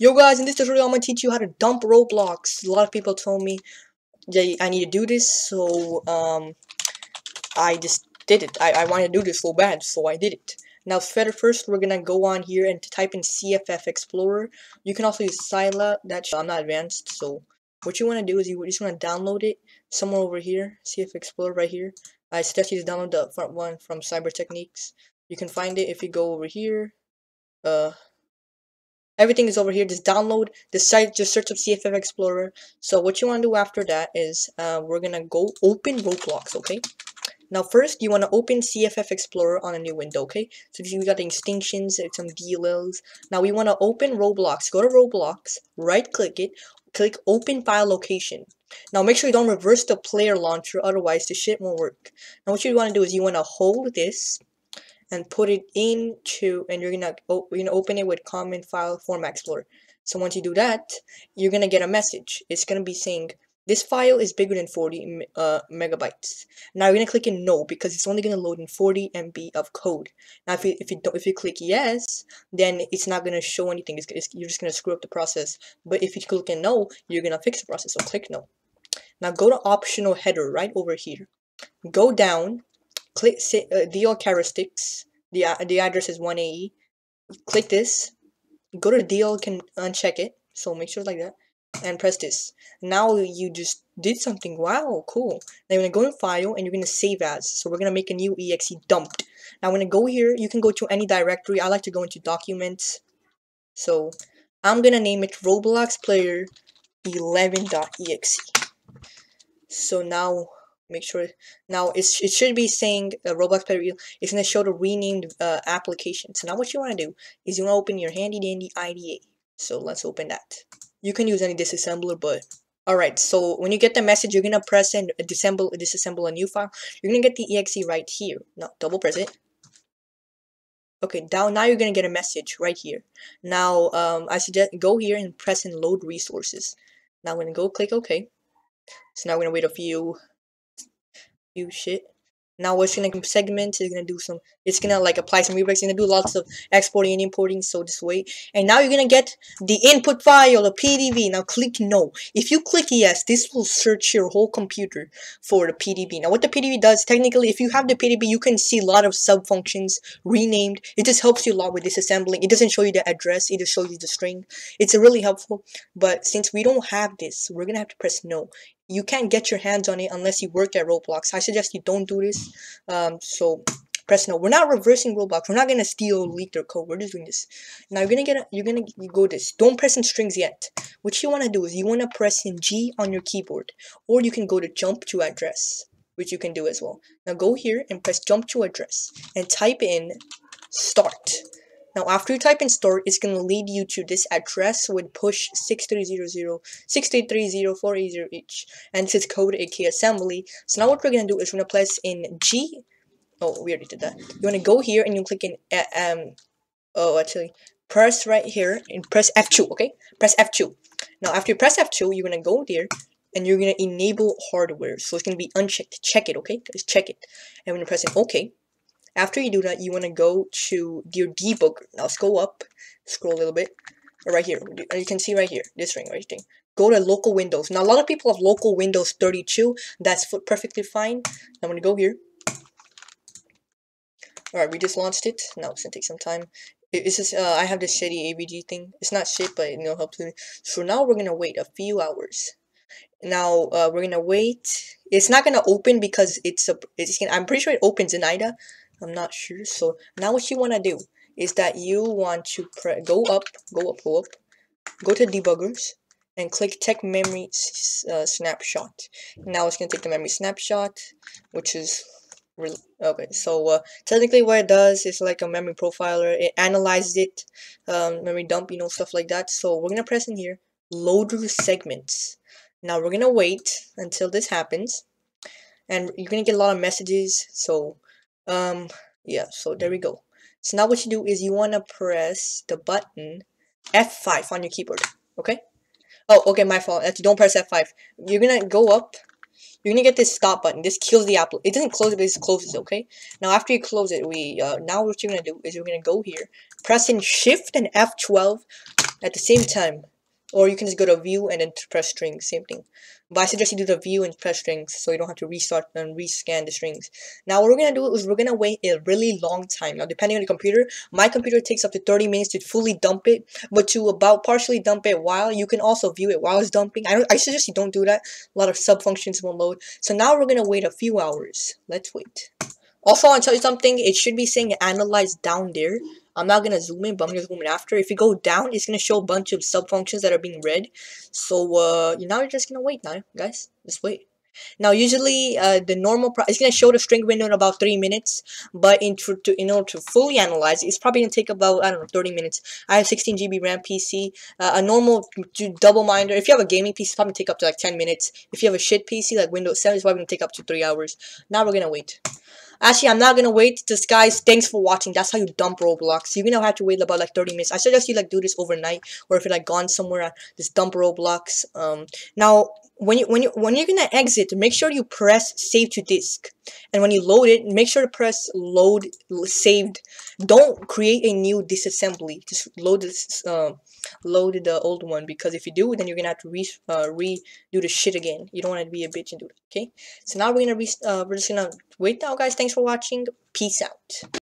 Yo guys, in this tutorial I'm to teach you how to dump Roblox. A lot of people told me that I need to do this, so um, I just did it. I, I wanted to do this so bad, so I did it. Now first we're to go on here and type in CFF Explorer. You can also use Syla, that's I'm not advanced, so what you want to do is you just want to download it somewhere over here, CFF Explorer right here. I suggest you to download the front one from Cyber Techniques. You can find it if you go over here. Uh, everything is over here. Just download the site just search up cff explorer. So what you want to do after that is uh, we're gonna go open roblox okay? Now first you want to open cff explorer on a new window okay? So you got the extinctions some dlls now we want to open roblox. Go to roblox right click it click open file location. Now make sure you don't reverse the player launcher otherwise the shit won't work. Now what you want to do is you want to hold this and put it into and you're gonna you're gonna open it with common file format explorer. So once you do that you're gonna get a message. It's gonna be saying this file is bigger than 40 uh, megabytes. Now you're gonna click in no because it's only gonna load in 40 MB of code. Now if you if you don't if you click yes then it's not gonna show anything. It's, it's, you're just gonna screw up the process. But if you click in no you're gonna fix the process. So click no. Now go to optional header right over here. Go down click say, uh, DL characteristics. The uh, the address is 1AE. Click this. Go to DL can uncheck it. So make sure like that. And press this. Now you just did something. Wow, cool. Now you're gonna go in file and you're gonna save as. So we're gonna make a new exe dumped. Now when I go here, you can go to any directory. I like to go into documents. So I'm gonna name it Roblox player 11.exe. So now make sure now it should be saying uh, roblox player it's going to show the renamed uh, application. So now what you want to do is you want to open your handy dandy ida so let's open that. You can use any disassembler but alright so when you get the message you're going to press and disassemble disassemble a new file. You're to get the exe right here. Now double press it. Okay down now you're going to get a message right here. Now um, i suggest go here and press and load resources. Now i'm to go click ok. So now we're going to wait a few shit. Now what's gonna segment is gonna do some it's gonna like apply some rubrics, gonna do lots of exporting and importing, so just wait. And now you're gonna get the input file, the PDB. Now click no. If you click yes, this will search your whole computer for the PDB. Now what the PDB does, technically if you have the PDB you can see a lot of sub functions renamed. It just helps you a lot with disassembling. It doesn't show you the address, it just shows you the string. It's really helpful, but since we don't have this, we're gonna have to press no you can't get your hands on it unless you work at Roblox. I suggest you don't do this. Um, so press no. We're not reversing Roblox. We're not gonna steal leak their code. We're just doing this. Now you're gonna get a, you're gonna you go this. Don't press in strings yet. What you wanna do is you wanna press in G on your keyboard, or you can go to jump to address, which you can do as well. Now go here and press jump to address and type in start. Now after you type in store, it's going to lead you to this address with push 6300 6330 and this is code AK assembly. So now what we're going to do is we're going to press in G. Oh, we already did that. You want to go here and you click in uh, um oh actually press right here and press F2, okay? Press F2. Now after you press F2, you're going to go there and you're going to enable hardware. So it's going to be unchecked. Check it, okay? Just check it. And when you press OK, after you do that, you want to go to your debugger. Now go up, scroll a little bit, right here. You can see right here, this ring right thing. Go to local windows. Now a lot of people have local Windows 32. That's perfectly fine. I'm gonna go here. Alright, we just launched it. Now it's gonna take some time. It's just, uh, I have this shitty AVG thing. It's not shit, but you know, helps me. So now we're gonna wait a few hours. Now uh, we're gonna wait. It's not gonna open because it's a. It's. I'm pretty sure it opens in IDA, I'm not sure. So now what you want to do is that you want to go up, go up, go up, go to debuggers, and click take memory uh, snapshot. Now it's going to take the memory snapshot, which is really okay. So uh, technically what it does is like a memory profiler. It analyzes it, um, memory dump, you know, stuff like that. So we're going to press in here, loader segments. Now we're going to wait until this happens. And you're going to get a lot of messages. So um, yeah, so there we go. So now what you do is you want to press the button F5 on your keyboard, okay? Oh, okay, my fault. Actually, don't press F5. You're gonna go up. You're gonna get this stop button. This kills the app. It doesn't close it, but it closes, okay? Now, after you close it, we uh, now what you're gonna do is you're gonna go here, pressing Shift and F12 at the same time. Or you can just go to view and then press strings, same thing. But I suggest you do the view and press strings so you don't have to restart and rescan the strings. Now what we're gonna do is we're gonna wait a really long time. Now depending on the computer, my computer takes up to 30 minutes to fully dump it, but to about partially dump it while you can also view it while it's dumping. I don't I suggest you don't do that. A lot of sub functions won't load. So now we're gonna wait a few hours. Let's wait. Also, I'll tell you something. It should be saying analyze down there. I'm not going to zoom in, but I'm going to zoom in after. If you go down, it's going to show a bunch of sub-functions that are being read. So, uh, now you're just going to wait now, guys. Just wait. Now, usually, uh, the normal, it's to show the string window in about 3 minutes, but in, to, in order to fully analyze it's probably to take about, I don't know, 30 minutes. I have 16 GB RAM PC, uh, a normal double minder, if you have a gaming PC, it's probably take up to like 10 minutes. If you have a shit PC, like Windows 7, it's probably to take up to 3 hours. Now we're to wait. Actually, I'm not gonna wait. This guys, thanks for watching. That's how you dump Roblox. You're gonna have to wait about like 30 minutes. I suggest you like do this overnight, or if you're like gone somewhere, just dump Roblox. Um, now when you when you when you're gonna exit, make sure you press save to disk, and when you load it, make sure to press load saved. Don't create a new disassembly. Just load this. Uh, load the old one because if you do, then you're gonna have to re uh, redo the shit again. You don't want to be a bitch and do it. Okay. So now we're gonna re uh, we're just gonna wait now, guys. Thanks for watching. Peace out.